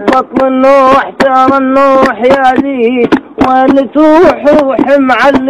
بطل النوح ترى النوح يا لي وين تروح روح معلم